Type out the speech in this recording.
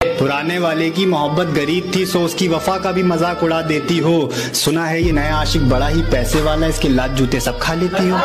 पुराने वाले की मोहब्बत गरीब थी, सो उसकी वफा का भी मज़ाक उड़ा देती हो। सुना है ये नया आशिक बड़ा ही पैसे वाला इसके लात जूते सब खा लेती हो।